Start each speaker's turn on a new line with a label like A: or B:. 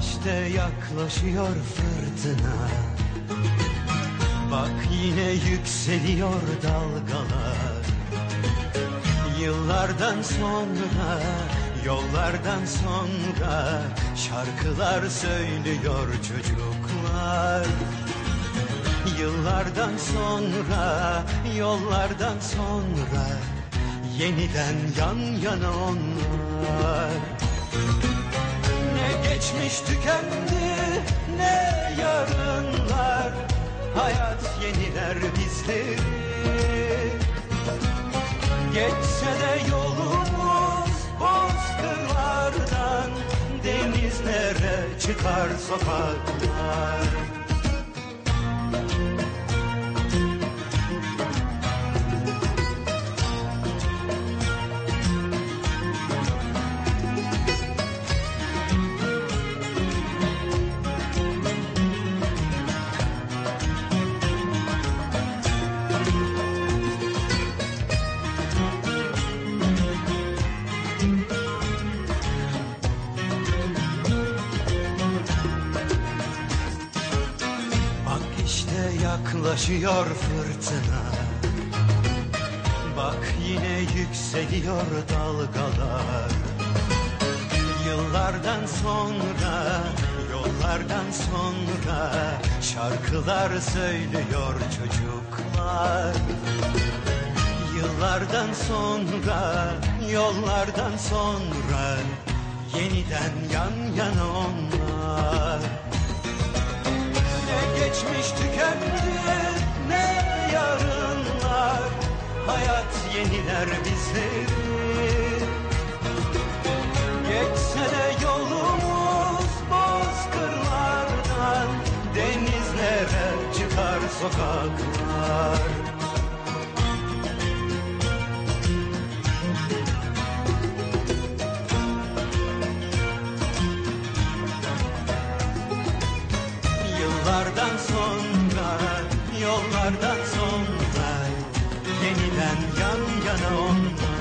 A: işte yaklaşıyor fırtına. Bak yine yükseliyor dalgalar. Yıllardan sonra, yollardan sonra Şarkılar söylüyor çocuklar. Yıllardan sonra, yollardan sonra Yeniden yan yana onlar geçmiş tükendi, ne yarınlar? Hayat yeniler bizleri. Geçse de yolumuz bozkırlardan Denizlere çıkar sokaklar yaklaşıyor fırtına. Bak yine yükseliyor dalgalar. Yıllardan sonra, yollardan sonra Şarkılar söylüyor çocuklar. Yıllardan sonra, yollardan sonra Yeniden yeniler bizleri Geçse de yolumuz bozkırlardan Denizlere çıkar sokaklar. Yıllardan sonra, yollardan sonra sen yan yana onunla